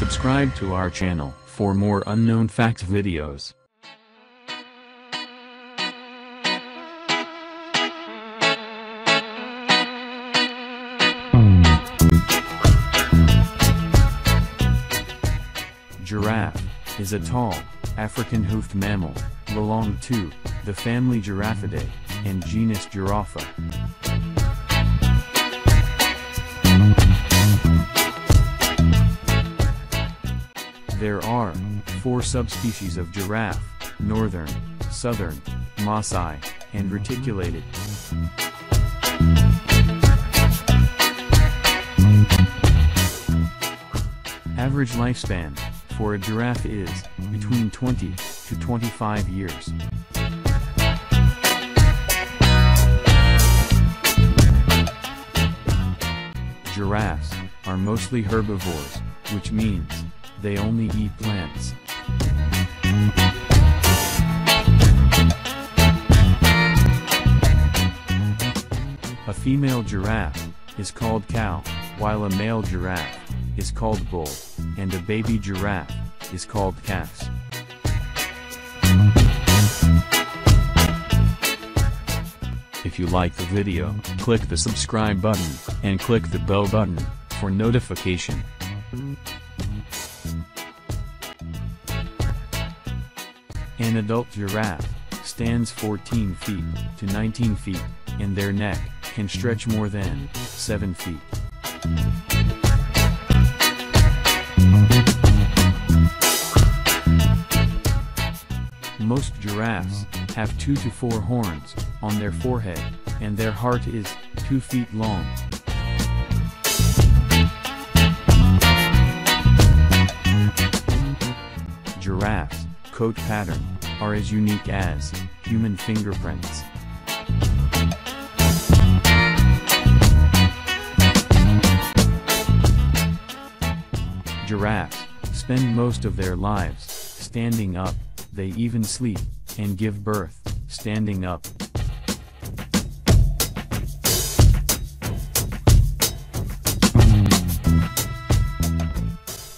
Subscribe to our channel for more unknown facts videos. Giraffe is a tall, African hoofed mammal, belong to the family Giraffidae and genus Giraffa. There are four subspecies of giraffe, northern, southern, Maasai, and reticulated. Average lifespan for a giraffe is between 20 to 25 years. Giraffes are mostly herbivores, which means they only eat plants. A female giraffe is called cow, while a male giraffe is called bull, and a baby giraffe is called calf. If you like the video, click the subscribe button, and click the bell button, for notification. An adult giraffe stands 14 feet to 19 feet, and their neck can stretch more than 7 feet. Most giraffes have 2 to 4 horns on their forehead, and their heart is 2 feet long. Coat pattern are as unique as human fingerprints. Giraffes spend most of their lives standing up, they even sleep and give birth standing up.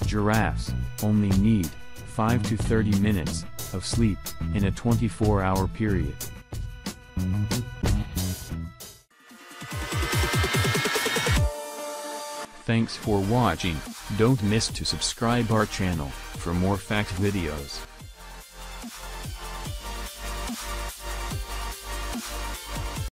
Giraffes only need 5 to 30 minutes of sleep in a 24-hour period. Thanks for watching, don't miss to subscribe our channel for more fact videos.